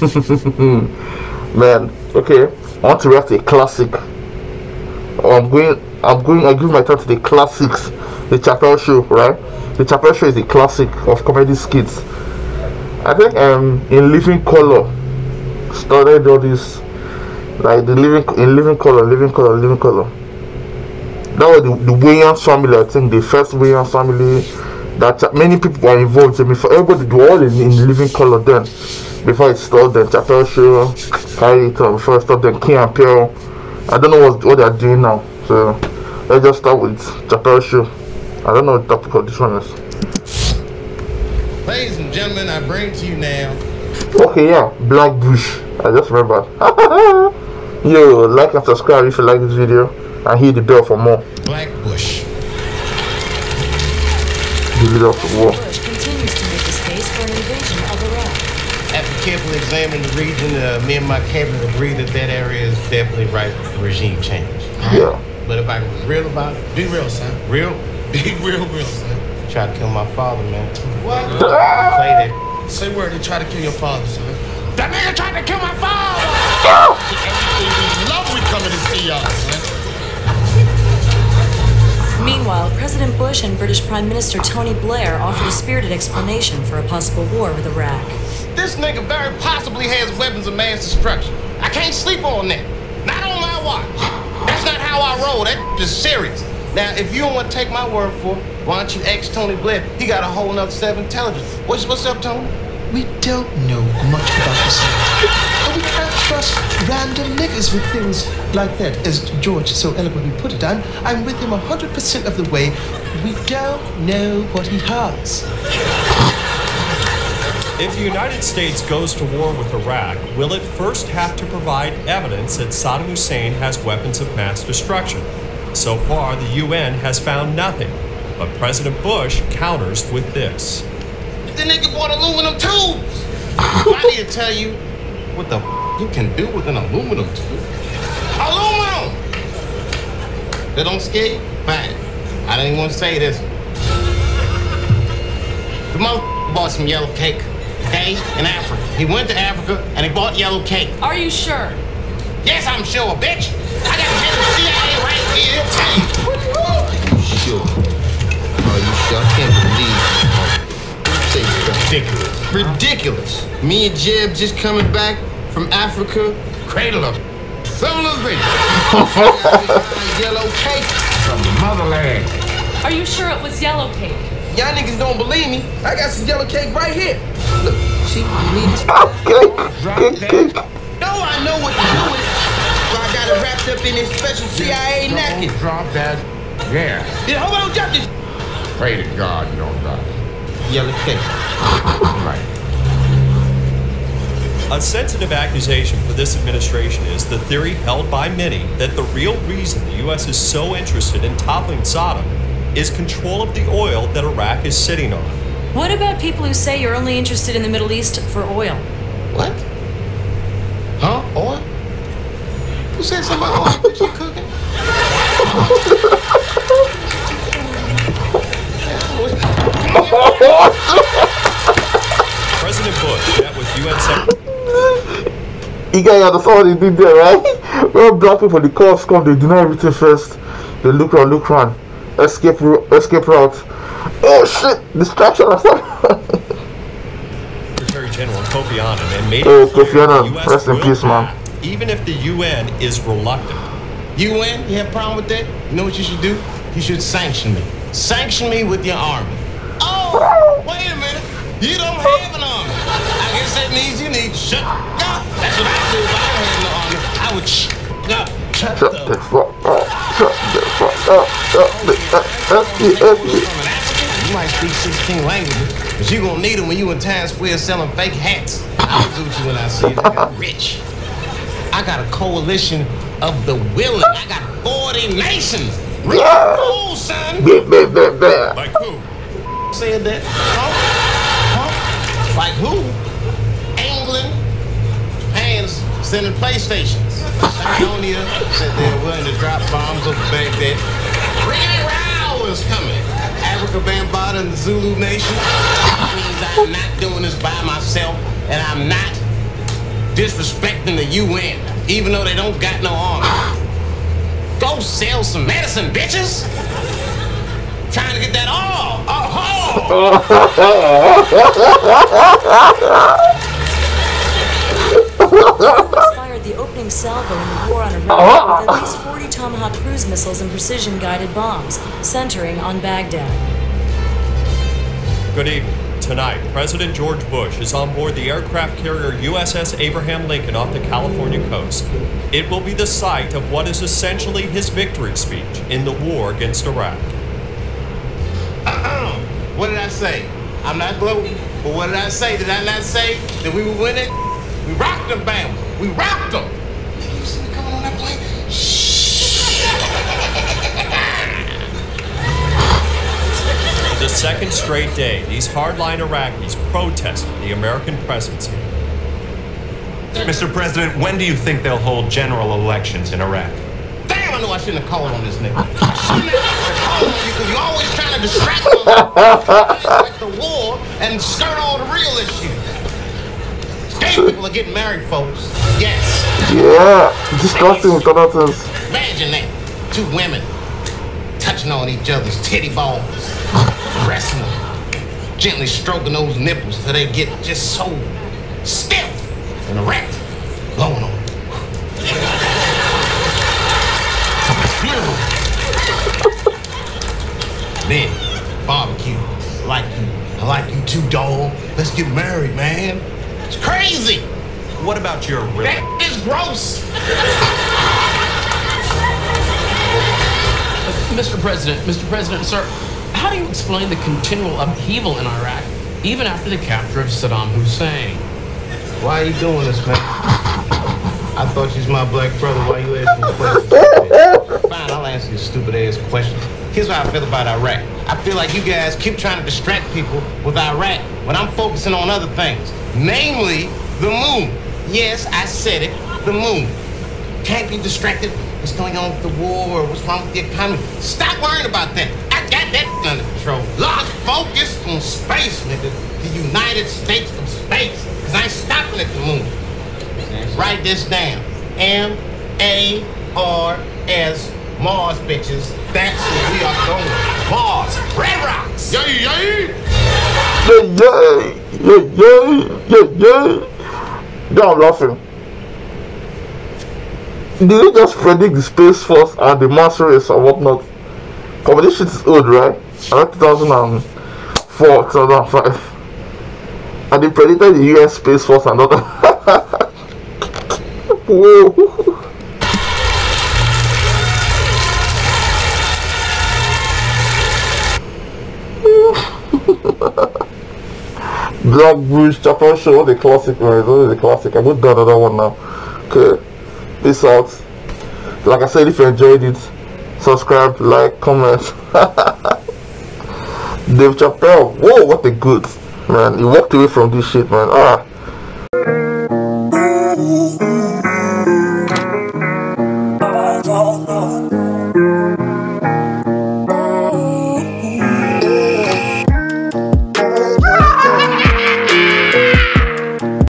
Man, okay. I want to react to a classic. I'm going. I'm going. I give my time to the classics. The Chappelle Show, right? The Chappelle Show is a classic of comedy skits. I think um in Living Color started all this like the living in Living Color, Living Color, Living Color. That was the, the Wayans family. I think the first Wayans family that many people were involved. I mean, for everybody to all in, in Living Color then before it started. Then Chappelle Show carry it on before it started. Then Key and Peele. I don't know what what they're doing now. So let's just start with Chappelle Show. I don't know what the topic of this one is. Ladies and gentlemen, I bring to you now. Okay, yeah, Black Bush. I just remembered. Yo, like and subscribe if you like this video, and hit the bell for more. Black Bush. The leader of the war. Bush continues to make his case for an invasion of Iraq. After carefully examining the region, uh, me and my cabinet agree that that area is definitely ripe for regime change. Yeah. But if I was real about it, Be real, son. real, Be real, real, son. try to kill my father, man. What? Play that. Say word, they try to kill your father, son. That nigga tried to kill my father! We love we coming to see y'all, son. Meanwhile, President Bush and British Prime Minister Tony Blair offered a spirited explanation for a possible war with Iraq. This nigga very possibly has weapons of mass destruction. I can't sleep on that. Not on my watch. That's not how I roll. That is serious. Now, if you don't want to take my word for it, why don't you ask Tony Blair? He got a whole nother set of intelligence. What's, what's up, Tony? We don't know much about this. And we can't trust random niggas with things like that, as George so eloquently put it. I'm, I'm with him 100% of the way. We don't know what he has. If the United States goes to war with Iraq, will it first have to provide evidence that Saddam Hussein has weapons of mass destruction? So far, the UN has found nothing, but President Bush counters with this. The nigga bought aluminum tubes. I to tell you what the you can do with an aluminum tube. Aluminum! That don't skate? Fine. I didn't even want to say this. The mother bought some yellow cake, okay, in Africa. He went to Africa and he bought yellow cake. Are you sure? Yes, I'm sure, bitch. I got the CIA right here to tell you. Sure. Are you sure? I can't believe. Say Ridiculous. ridiculous. Me and Jeb just coming back from Africa. Cradle of civilization. Yellow cake. From the motherland. Are you sure it was yellow cake? Y'all niggas don't believe me. I got some yellow cake right here. Look, see, you need this. Cake, cake, cake. No, I know what to do with it. But I got it wrapped up in this special CIA napkin. Drop that. Yeah. Yeah, hold on, drop this. Pray to God you don't die. Yellow cake. Right. A sensitive accusation for this administration is the theory held by many that the real reason the U.S. is so interested in toppling Saddam is control of the oil that Iraq is sitting on. What about people who say you're only interested in the Middle East for oil? What? Huh? Oil? Who said something about oh, oil? What you cooking? President Bush met with UN Secretary. You guys understand what they did there, right? Well, black people, the cops come, they deny everything first. They look around, look around. Escape, escape route. Oh shit! Distraction or something. Secretary General Kofi Annan and made Oh, Kofi Annan, rest in peace, man. Even if the UN is reluctant. UN, you have a problem with that? You know what you should do? You should sanction me. Sanction me with your army. Oh, wait a minute. You don't have an army. I guess that means you need shut up. That's what I do if I had no army. I would shut up. Shut the fuck up. You might speak 16 languages, but you gonna need them when you in Times Square selling fake hats. I'll do you when I see you. I got rich. I got a coalition of the willing. I got 40 nations. Real Yeah. cool, son. Like who? Said that. Huh? Huh? Like who? England, Japan's sending PlayStations. Sardinia bombs over Baghdad. Ricky Rao is coming. Afrika Bambaataa and the Zulu Nation. That means I'm not doing this by myself, and I'm not disrespecting the UN, even though they don't got no army. Go sell some medicine, bitches. Trying to get that all. US fired the opening salvo in the war on Iraq oh. with at least 40 Tomahawk cruise missiles and precision-guided bombs, centering on Baghdad. Good evening. Tonight, President George Bush is on board the aircraft carrier USS Abraham Lincoln off the California coast. It will be the site of what is essentially his victory speech in the war against Iraq. What did I say? I'm not gloating, but what did I say? Did I not say that we were winning? We rocked them, bam. We rocked them. The second straight day, these hardline Iraqis protested the American presidency. Mr. President, when do you think they'll hold general elections in Iraq? Damn, I know I shouldn't have called on this nigga. I shouldn't have called on you because you're always trying to distract me like the war and skirt all the real issues. Gay people are getting married, folks. Yes. Yeah, disgusting with other. Imagine that. Two women touching on each other's titty balls, caressing them, gently stroking those nipples till they get just so stiff and erect, blowing on them. Then, barbecue. I like you. I like you too, dog. Let's get married, man. It's crazy. What about your really? That is gross. Mr. President, Mr. President, sir, how do you explain the continual upheaval in Iraq, even after the capture of Saddam Hussein? Why are you doing this, man? I thought you was my black brother. Why are you asking questions? Fine, I'll answer your stupid ass question. Here's how I feel about Iraq. I feel like you guys keep trying to distract people with Iraq when I'm focusing on other things, namely the moon. Yes, I said it, the moon. Can't be distracted. What's going on with the war? What's wrong with the economy? Stop worrying about that. Got that under control. Lost focus on space, nigga. The United States of space. Cause I ain't stopping at the moon. Write this down. M A R S Mars, bitches. That's where we are going. Mars. Red rocks. Yay, yay. Yeah, yeah, yeah, yeah, yeah, yeah. Yeah, I'm laughing. Did you just predict the Space Force and the Mars race or whatnot? Come on, this shit is old, right? Around 2004, 2005. And they predicted the US Space Force and other. Whoa. Black Bruce Chappelle Show, the classic, right? Always the classic. To do another one now. Okay. Peace out. Like I said, if you enjoyed it, subscribe, like, comment. Dave Chappelle, whoa, what a good man. He walked away from this shit, man. Ah.